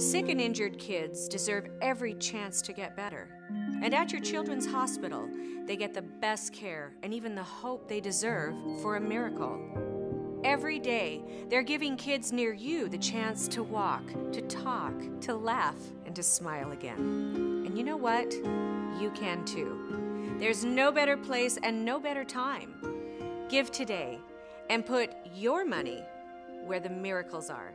Sick and injured kids deserve every chance to get better. And at your children's hospital, they get the best care and even the hope they deserve for a miracle. Every day, they're giving kids near you the chance to walk, to talk, to laugh, and to smile again. And you know what? You can too. There's no better place and no better time. Give today and put your money where the miracles are.